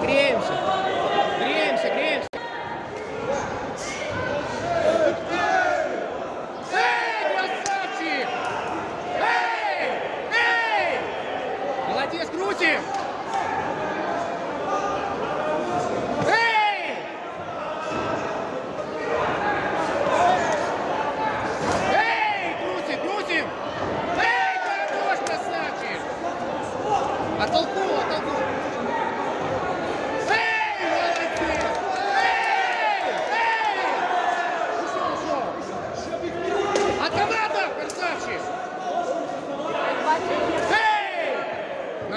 criança.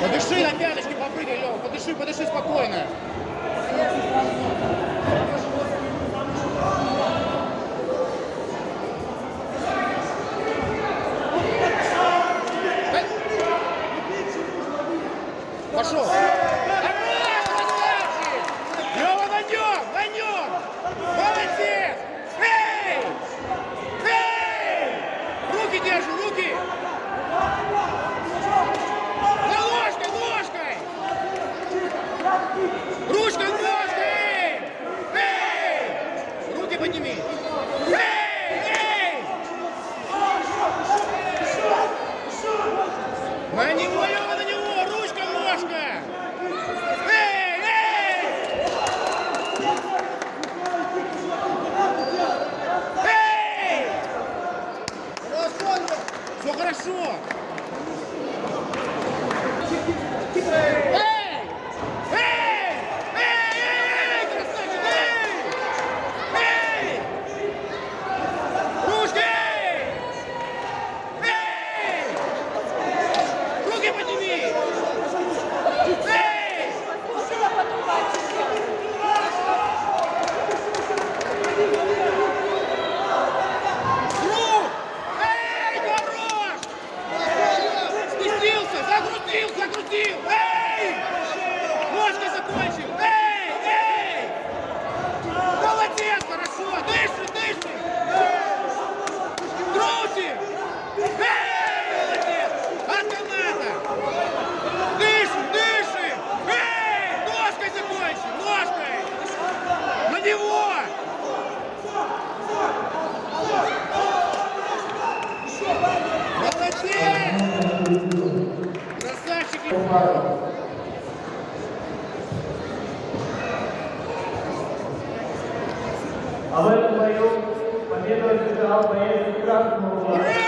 Подыши на пяточки, попрыгай, Лёва, подыши, подыши спокойно. Держи руки! Keep it Barrow. अवल प्रयोग अन्य तो इसका आप भैया इसका